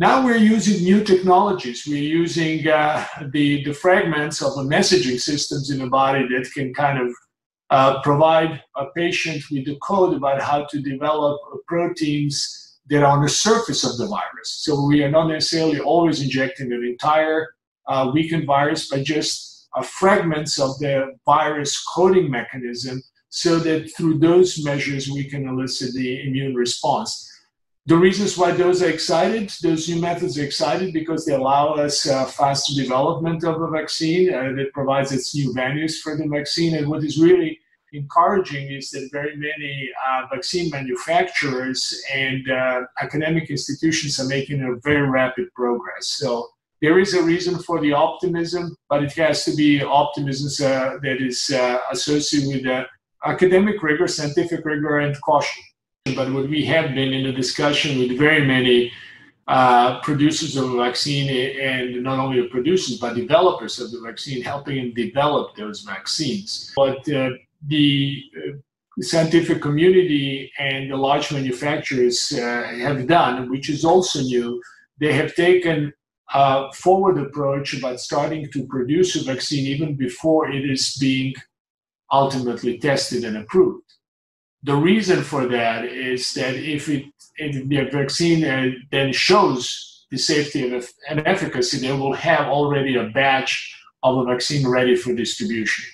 Now we're using new technologies. We're using uh, the, the fragments of the messaging systems in the body that can kind of uh, provide a patient with the code about how to develop proteins that are on the surface of the virus. So we are not necessarily always injecting an entire uh, weakened virus, but just uh, fragments of the virus coding mechanism so that through those measures we can elicit the immune response. The reasons why those are excited, those new methods are excited because they allow us uh, faster development of a vaccine and it provides its new venues for the vaccine. And what is really encouraging is that very many uh, vaccine manufacturers and uh, academic institutions are making a very rapid progress. So there is a reason for the optimism, but it has to be optimism uh, that is uh, associated with uh, academic rigor, scientific rigor, and caution. But what we have been in a discussion with very many uh, producers of the vaccine and not only producers but developers of the vaccine, helping them develop those vaccines. But uh, the uh, scientific community and the large manufacturers uh, have done, which is also new, they have taken a forward approach about starting to produce a vaccine even before it is being ultimately tested and approved. The reason for that is that if, it, if the vaccine uh, then shows the safety and efficacy, they will have already a batch of a vaccine ready for distribution.